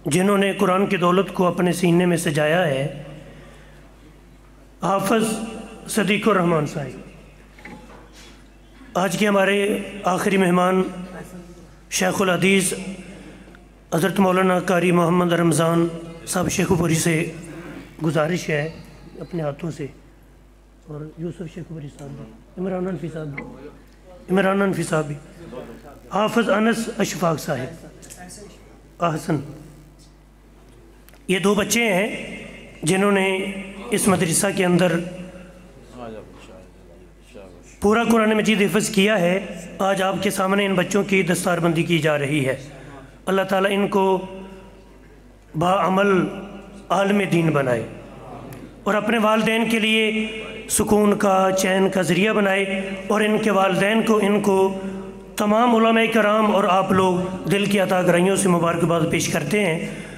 जिन्होंने कुरान की दौलत को अपने सीने में सजाया है, हाफज सदीक रहमान साहिब। आज के हमारे आखिरी मेहमान शेखुल हदीस हज़रत मौलाना कारी मोहम्मद रमज़ान साहब शेखुपुरी से गुजारिश है अपने हाथों से। और यूसुफ शेखुपुरी साहब भी, इमरान अनफी साहब भी, इमरान अनफी साहब भी। हाफिज अनस अशफाक साहिब आहसन ये दो बच्चे हैं जिन्होंने इस मदरसा के अंदर पूरा कुरान मजीद हिफ्ज़ किया है। आज आपके सामने इन बच्चों की दस्तारबंदी की जा रही है। अल्लाह ताला इनको बामल आलम दीन बनाए और अपने वालदेन के लिए सुकून का, चैन का ज़रिया बनाए और इनके वालदेन को, इनको तमाम कराम और आप लोग दिल की अता ग्राइयों से मुबारकबाद पेश करते हैं।